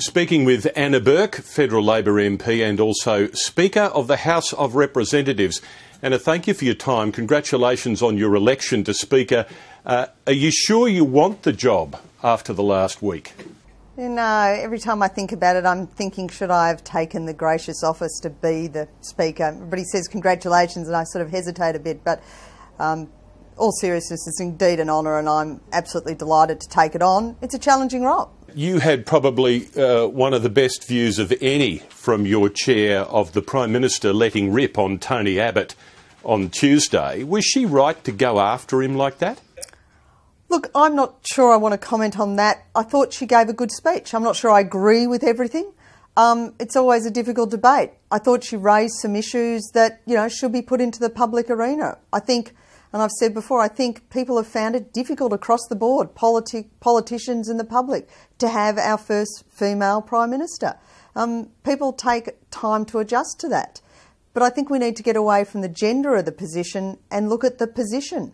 Speaking with Anna Burke, Federal Labor MP and also Speaker of the House of Representatives. Anna, thank you for your time. Congratulations on your election to Speaker. Uh, are you sure you want the job after the last week? No, every time I think about it, I'm thinking, should I have taken the gracious office to be the Speaker? Everybody says congratulations, and I sort of hesitate a bit, but um, all seriousness, it's indeed an honour, and I'm absolutely delighted to take it on. It's a challenging role. You had probably uh, one of the best views of any from your chair of the Prime Minister letting rip on Tony Abbott on Tuesday. Was she right to go after him like that? Look, I'm not sure I want to comment on that. I thought she gave a good speech. I'm not sure I agree with everything. Um, it's always a difficult debate. I thought she raised some issues that, you know, should be put into the public arena. I think, and I've said before, I think people have found it difficult across the board, politi- politicians and the public, to have our first female Prime Minister. Um, people take time to adjust to that. But I think we need to get away from the gender of the position and look at the position.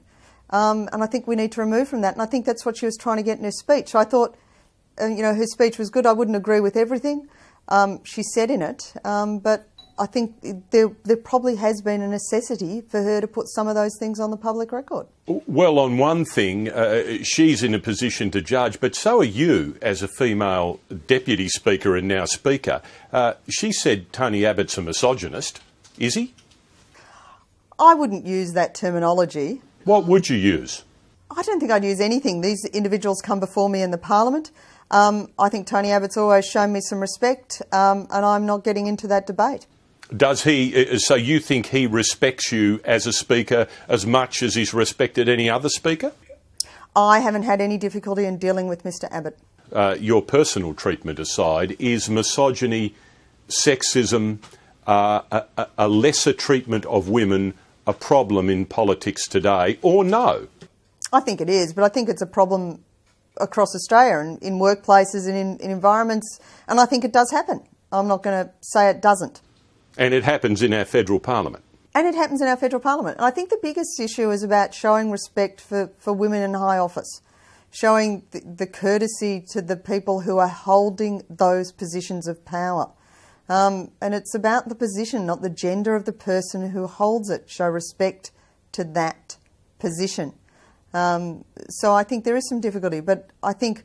Um, and I think we need to remove from that. And I think that's what she was trying to get in her speech. I thought, uh, you know, her speech was good. I wouldn't agree with everything um, she said in it, um, but I think there, there probably has been a necessity for her to put some of those things on the public record. Well, on one thing, uh, she's in a position to judge, but so are you as a female deputy speaker and now speaker. Uh, she said Tony Abbott's a misogynist. Is he? I wouldn't use that terminology. What would you use? I don't think I'd use anything. These individuals come before me in the Parliament. Um, I think Tony Abbott's always shown me some respect, um, and I'm not getting into that debate. Does he? Uh, so you think he respects you as a speaker as much as he's respected any other speaker? I haven't had any difficulty in dealing with Mr. Abbott. Uh, your personal treatment aside, is misogyny, sexism, uh, a, a lesser treatment of women a problem in politics today, or no? I think it is, but I think it's a problem across Australia and in workplaces and in, in environments, and I think it does happen. I'm not going to say it doesn't. And it happens in our federal parliament. And it happens in our federal parliament. I think the biggest issue is about showing respect for, for women in high office, showing the, the courtesy to the people who are holding those positions of power. Um, and it's about the position, not the gender of the person who holds it. Show respect to that position. Um, so I think there is some difficulty, but I think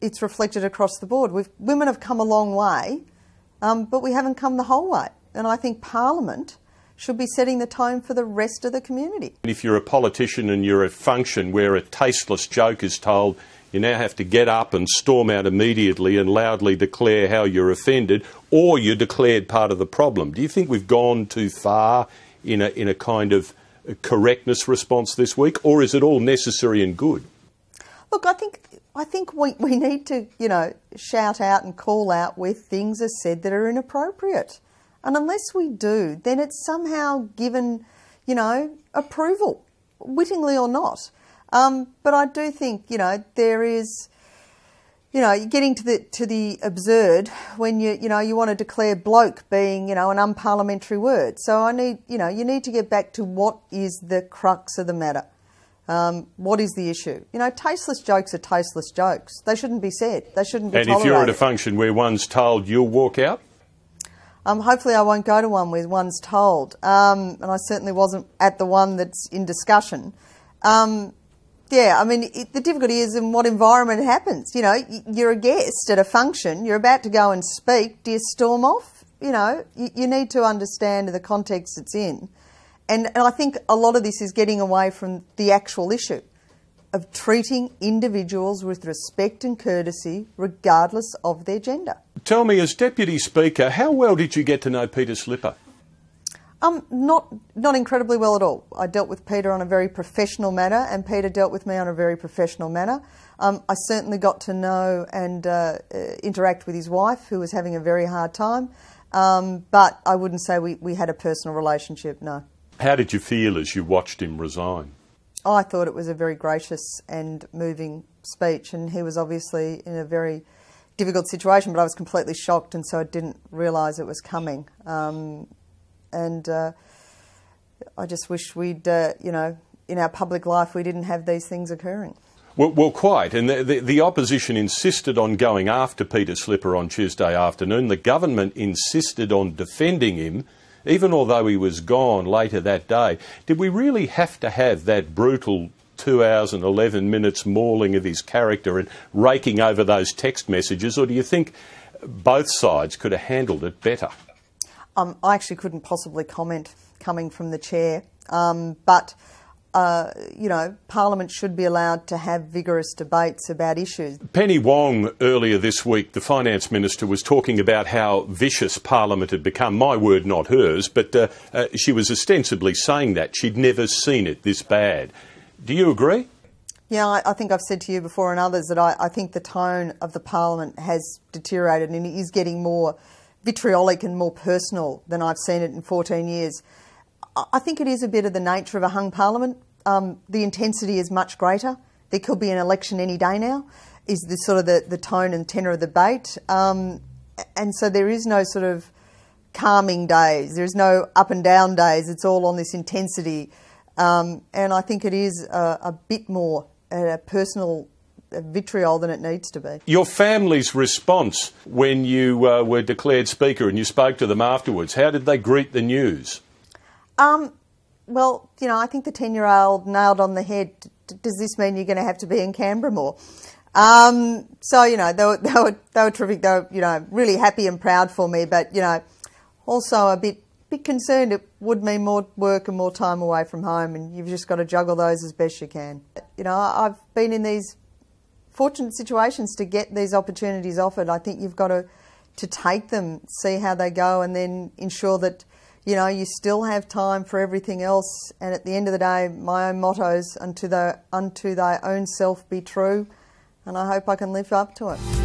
it's reflected across the board. We've, women have come a long way, um, but we haven't come the whole way. And I think Parliament should be setting the tone for the rest of the community. If you're a politician and you're at a function where a tasteless joke is told, you now have to get up and storm out immediately and loudly declare how you're offended, or you're declared part of the problem. Do you think we've gone too far in a, in a kind of correctness response this week, or is it all necessary and good? Look, I think I think we, we need to, you know, shout out and call out where things are said that are inappropriate. And unless we do, then it's somehow given, you know, approval, wittingly or not. Um, but I do think, you know, there is, you know, getting to the to the absurd when you, you know, you want to declare bloke being, you know, an unparliamentary word. So I need, you know, you need to get back to what is the crux of the matter. Um, what is the issue? You know, tasteless jokes are tasteless jokes. They shouldn't be said. They shouldn't be and tolerated. if you're at a function where one's told you'll walk out? Um, hopefully, I won't go to one where one's told. Um, and I certainly wasn't at the one that's in discussion. Um, yeah, I mean, it, the difficulty is in what environment it happens. You know, you're a guest at a function, you're about to go and speak, do you storm off? You know, you, you need to understand the context it's in. And, and I think a lot of this is getting away from the actual issue of treating individuals with respect and courtesy regardless of their gender. Tell me, as Deputy Speaker, how well did you get to know Peter Slipper? Um, not not incredibly well at all. I dealt with Peter on a very professional manner, and Peter dealt with me on a very professional manner. Um, I certainly got to know and uh, uh, interact with his wife, who was having a very hard time, um, but I wouldn't say we, we had a personal relationship, no. How did you feel as you watched him resign? I thought it was a very gracious and moving speech, and he was obviously in a very difficult situation, but I was completely shocked, and so I didn't realise it was coming. Um, and uh, I just wish we'd, uh, you know, in our public life we didn't have these things occurring. Well, well, quite. And the, the, the, opposition insisted on going after Peter Slipper on Tuesday afternoon. The government insisted on defending him, even although he was gone later that day. Did we really have to have that brutal two hours and 11 minutes mauling of his character and raking over those text messages, or do you think both sides could have handled it better? Um, I actually couldn't possibly comment coming from the chair, um, but uh, you know, Parliament should be allowed to have vigorous debates about issues. Penny Wong, earlier this week, the Finance Minister, was talking about how vicious Parliament had become. My word, not hers, but uh, uh, she was ostensibly saying that. She'd never seen it this bad. Do you agree? Yeah, I, I think I've said to you before and others that I, I think the tone of the Parliament has deteriorated and it is getting more vitriolic and more personal than I've seen it in 14 years. I think it is a bit of the nature of a hung parliament. Um, the intensity is much greater. There could be an election any day now. Is the sort of the, the tone and tenor of the debate, um, and so there is no sort of calming days. There is no up and down days. It's all on this intensity, um, and I think it is a, a bit more a personal vitriol than it needs to be. Your family's response when you uh, were declared Speaker and you spoke to them afterwards, how did they greet the news? Um, well, you know, I think the 10 year old nailed on the head. Does this mean you're going to have to be in Canberra more? Um, so, you know, they were, they, were, they were terrific. They were, you know, really happy and proud for me, but, you know, also a bit, bit concerned it would mean more work and more time away from home, and you've just got to juggle those as best you can. You know, I've been in these fortunate situations to get these opportunities offered. I think you've got to, to take them, see how they go, and then ensure that you know, you still have time for everything else. And at the end of the day, my own motto is unto, the, unto thy own self be true. And I hope I can live up to it.